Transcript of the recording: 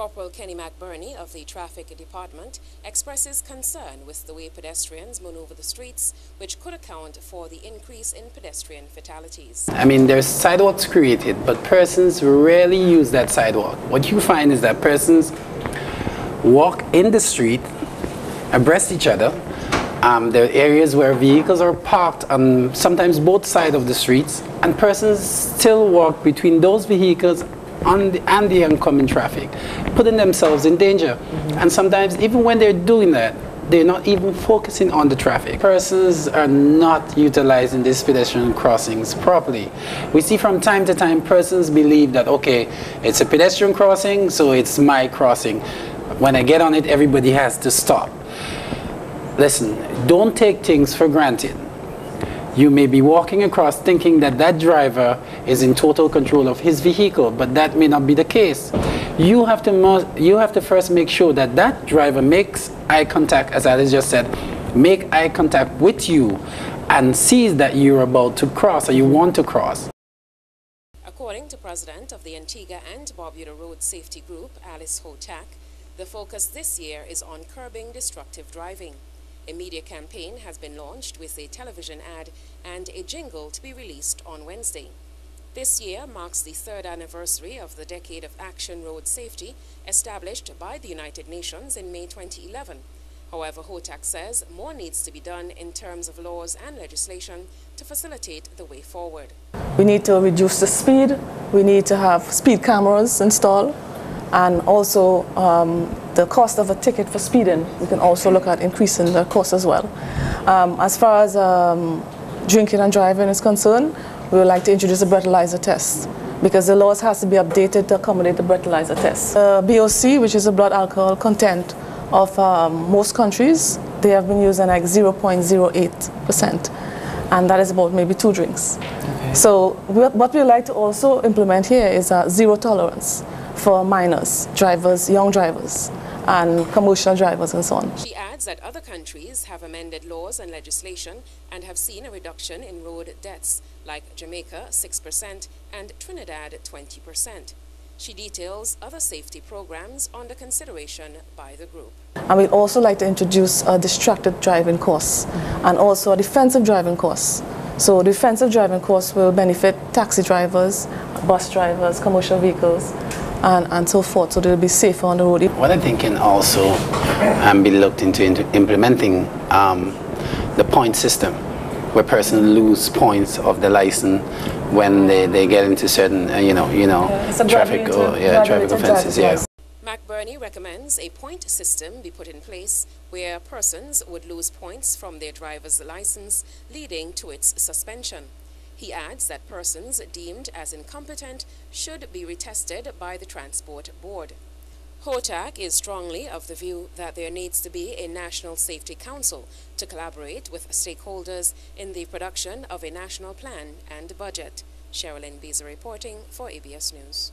Corporal Kenny McBurney of the Traffic Department expresses concern with the way pedestrians maneuver the streets, which could account for the increase in pedestrian fatalities. I mean, there's sidewalks created, but persons rarely use that sidewalk. What you find is that persons walk in the street abreast each other. Um, there are areas where vehicles are parked on sometimes both sides of the streets, and persons still walk between those vehicles the, and the oncoming traffic, putting themselves in danger. Mm -hmm. And sometimes, even when they're doing that, they're not even focusing on the traffic. Persons are not utilizing these pedestrian crossings properly. We see from time to time persons believe that, okay, it's a pedestrian crossing, so it's my crossing. When I get on it, everybody has to stop. Listen, don't take things for granted. You may be walking across thinking that that driver is in total control of his vehicle, but that may not be the case. You have to, you have to first make sure that that driver makes eye contact, as Alice just said, make eye contact with you and sees that you're about to cross or you want to cross. According to President of the Antigua and Barbuda Road Safety Group, Alice Hotak, the focus this year is on curbing destructive driving. A media campaign has been launched with a television ad and a jingle to be released on Wednesday. This year marks the third anniversary of the Decade of Action Road Safety established by the United Nations in May 2011. However, HOTAC says more needs to be done in terms of laws and legislation to facilitate the way forward. We need to reduce the speed. We need to have speed cameras installed and also um, the cost of a ticket for speeding, we can also look at increasing the cost as well. Um, as far as um, drinking and driving is concerned, we would like to introduce a breathalyzer test because the laws has to be updated to accommodate the breathalyzer test. Uh, BOC, which is the blood alcohol content of um, most countries, they have been using like 0.08%, and that is about maybe two drinks. Okay. So what we like to also implement here is a zero tolerance for minors, drivers, young drivers, and commercial drivers and so on. She adds that other countries have amended laws and legislation and have seen a reduction in road deaths, like Jamaica 6% and Trinidad 20%. She details other safety programs under consideration by the group. And we'd also like to introduce a distracted driving course and also a defensive driving course. So defensive driving course will benefit taxi drivers, bus drivers, commercial vehicles, and, and so forth, so they'll be safer on the road. What I think can also um, be looked into, into implementing um, the point system, where persons lose points of the license when they, they get into certain, uh, you know, you know, yeah, traffic, or, yeah, traffic offenses. Yeah. McBurney recommends a point system be put in place where persons would lose points from their driver's license, leading to its suspension. He adds that persons deemed as incompetent should be retested by the Transport Board. HOTAC is strongly of the view that there needs to be a National Safety Council to collaborate with stakeholders in the production of a national plan and budget. Sherilyn Beezer reporting for ABS News.